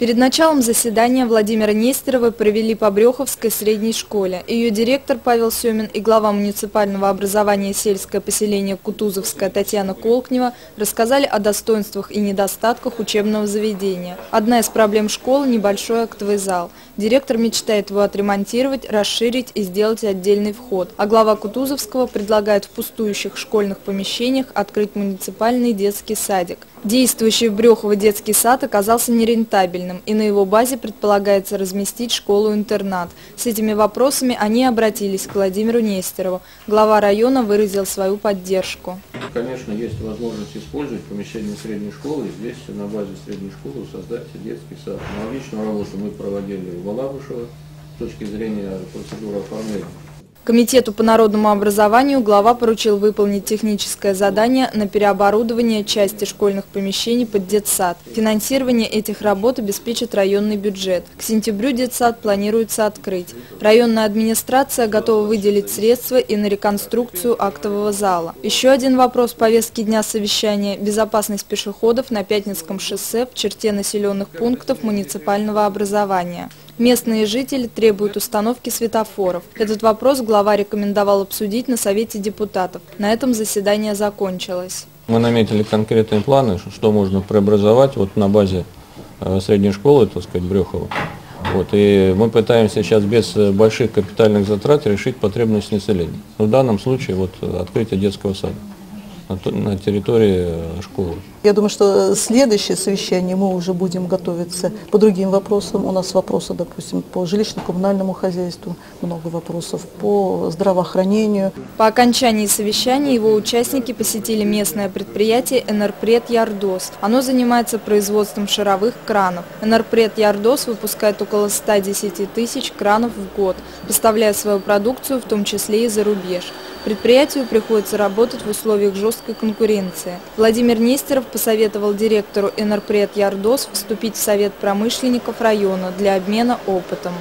Перед началом заседания Владимира Нестерова провели по Бреховской средней школе. Ее директор Павел Семин и глава муниципального образования сельское поселение Кутузовская Татьяна Колкнева рассказали о достоинствах и недостатках учебного заведения. Одна из проблем школы – небольшой актовый зал. Директор мечтает его отремонтировать, расширить и сделать отдельный вход. А глава Кутузовского предлагает в пустующих школьных помещениях открыть муниципальный детский садик. Действующий в Брехово детский сад оказался нерентабельным, и на его базе предполагается разместить школу-интернат. С этими вопросами они обратились к Владимиру Нестерову. Глава района выразил свою поддержку. Конечно, есть возможность использовать помещение средней школы. Здесь на базе средней школы создать детский сад. Аналогичную работу мы проводили в Алабушево с точки зрения процедуры оформления. Комитету по народному образованию глава поручил выполнить техническое задание на переоборудование части школьных помещений под детсад. Финансирование этих работ обеспечит районный бюджет. К сентябрю детсад планируется открыть. Районная администрация готова выделить средства и на реконструкцию актового зала. Еще один вопрос повестки дня совещания – безопасность пешеходов на Пятницком шоссе в черте населенных пунктов муниципального образования. Местные жители требуют установки светофоров. Этот вопрос глава рекомендовал обсудить на Совете депутатов. На этом заседание закончилось. Мы наметили конкретные планы, что можно преобразовать вот на базе э, средней школы, так сказать, Брюхова. Вот, и мы пытаемся сейчас без больших капитальных затрат решить потребность населения. В данном случае вот открытие детского сада на территории э, школы. Я думаю, что следующее совещание мы уже будем готовиться по другим вопросам. У нас вопросы, допустим, по жилищно-коммунальному хозяйству, много вопросов, по здравоохранению. По окончании совещания его участники посетили местное предприятие «Энерпред Ярдос». Оно занимается производством шаровых кранов. «Энерпред Ярдос» выпускает около 110 тысяч кранов в год, поставляя свою продукцию, в том числе и за рубеж. Предприятию приходится работать в условиях жесткой конкуренции. Владимир Нестеров посоветовал директору Энерпред Ярдос вступить в Совет промышленников района для обмена опытом.